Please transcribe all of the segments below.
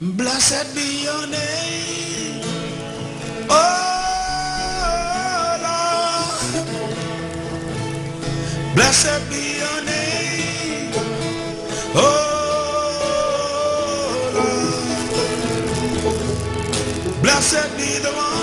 Blessed be your name. Oh Lord. Blessed be your name. Oh Lord. Blessed be the one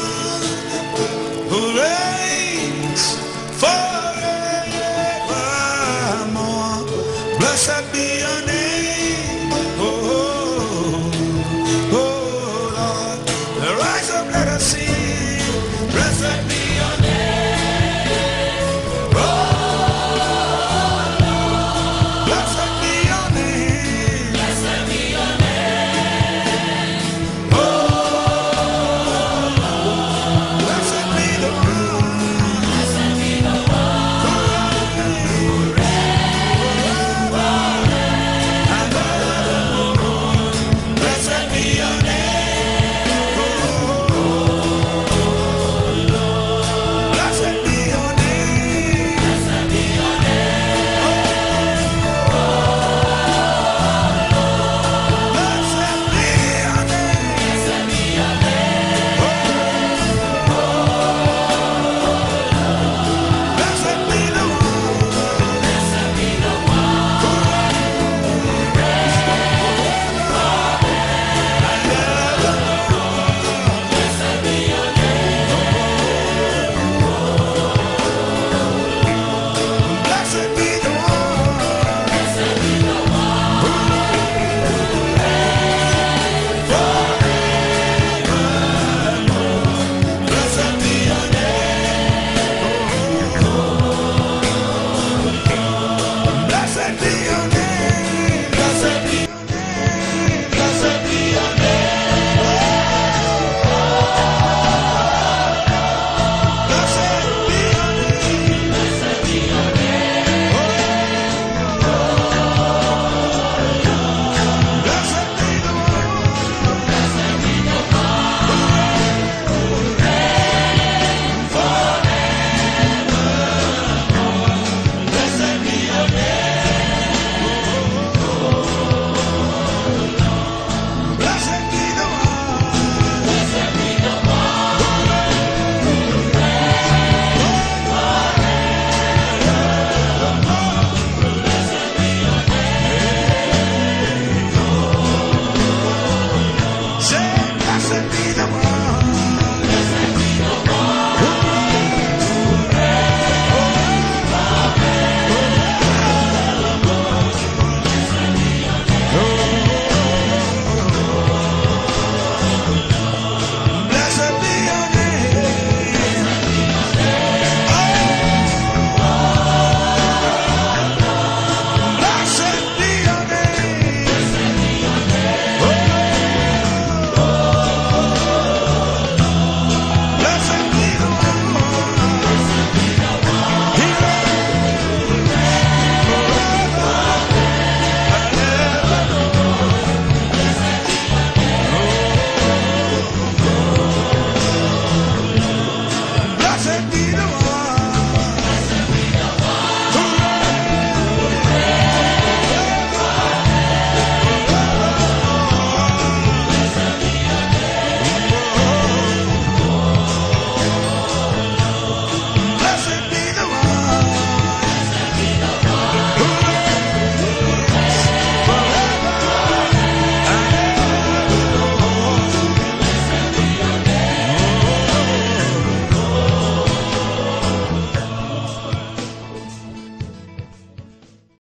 Dress